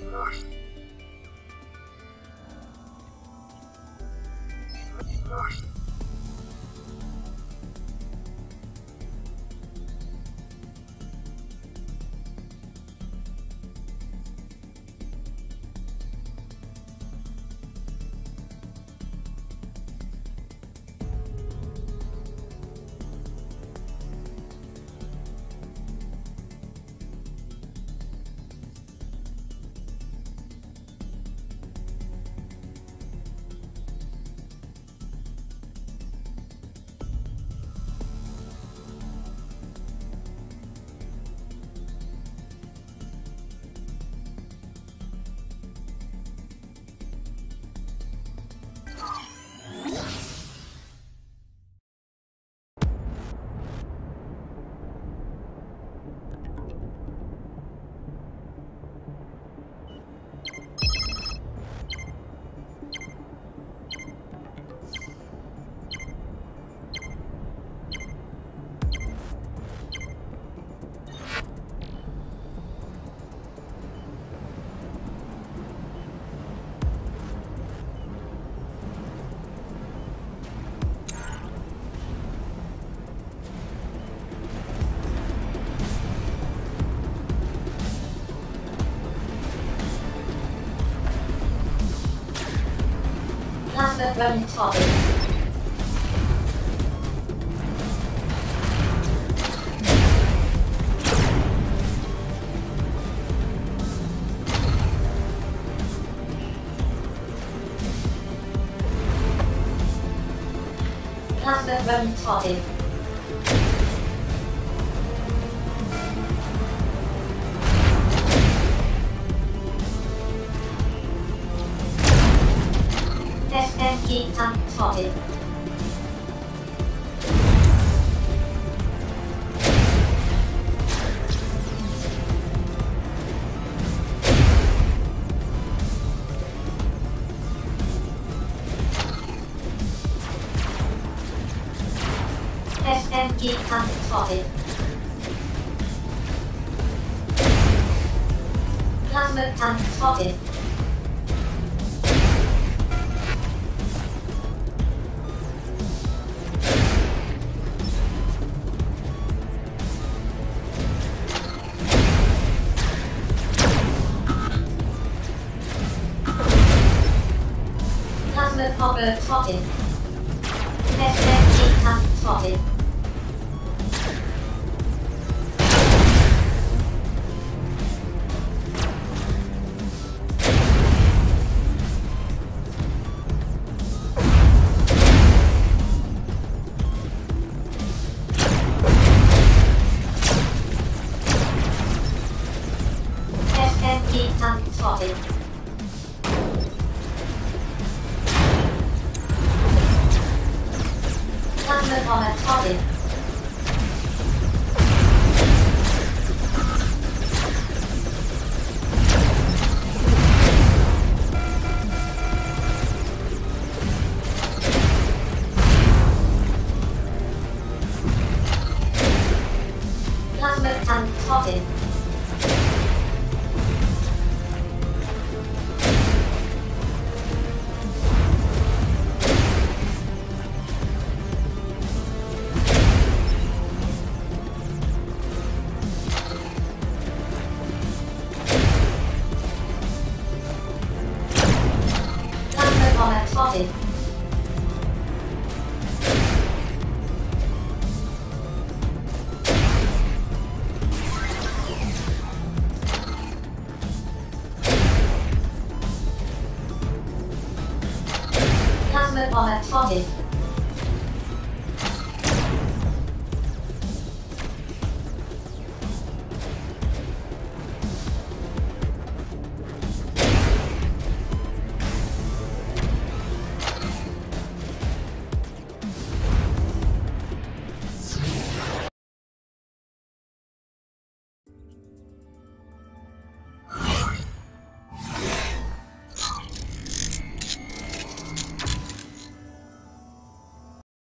Plasma running target. Plasma running target. SMG tank target. SMG tank spotted. Plasma tank spotted. Plasma popper spotted. SMG tank spotted. Bomber spotted. Plasma tank spotted. Plasma bomber spotted.